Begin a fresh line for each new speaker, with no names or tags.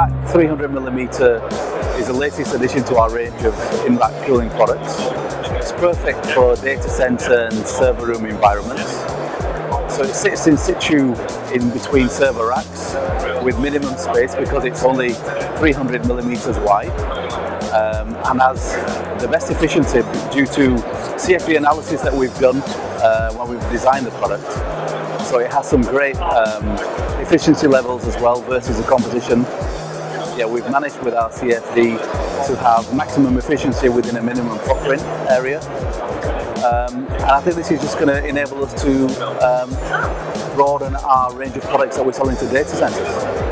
Rack 300mm is the latest addition to our range of in-rack cooling products. It's perfect for data center and server room environments. So it sits in situ in between server racks with minimum space because it's only 300 millimeters wide um, and has the best efficiency due to CFD analysis that we've done uh, when we've designed the product. So it has some great um, efficiency levels as well versus the competition. Yeah, we've managed with our CFD to have maximum efficiency within a minimum footprint area. Um, and I think this is just going to enable us to um, broaden our range of products that we're selling to data centers.